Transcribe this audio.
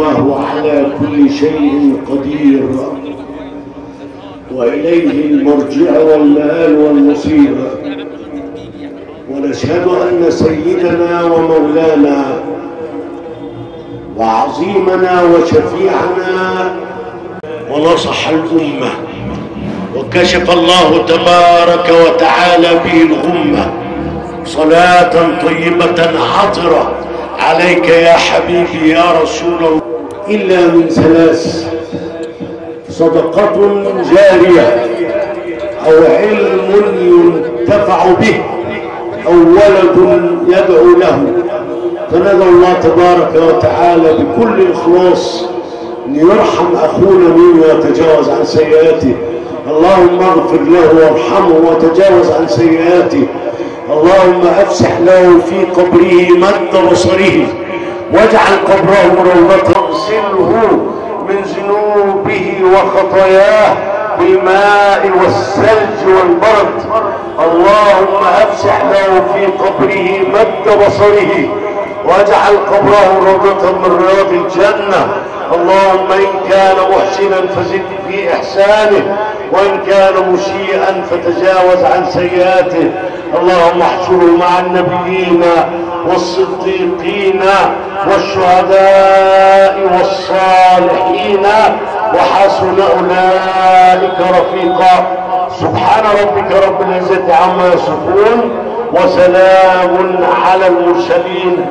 والله على كل شيء قدير. وإليه المرجع والمآل والمصير. ونشهد أن سيدنا ومولانا وعظيمنا وشفيعنا ونصح الأمة. وكشف الله تبارك وتعالى به الغمة. صلاة طيبة عطرة عليك يا حبيبي يا رسول الله. إلا من ثلاث صدقة جارية أو علم ينتفع به أو ولد يدعو له. فندعو الله تبارك وتعالى بكل إخلاص أن يرحم أخونا مين ويتجاوز عن سيئاته. اللهم اغفر له وارحمه وتجاوز عن سيئاته. اللهم افسح له في قبره مد بصره واجعل قبره روضة اغسله من ذنوبه وخطاياه بالماء والثلج والبرد. اللهم افسح له في قبره مد بصره واجعل قبره روضة من رياض الجنة. اللهم إن كان محسنا فزد في إحسانه وإن كان مسيئا فتجاوز عن سيئاته. اللهم احشره مع النبيين والصديقين والشهداء والصالحين وحسن أولئك رفيقا. سبحان ربك رب العزة عما يصفون وسلام على المرسلين.